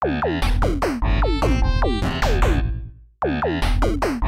Thank you.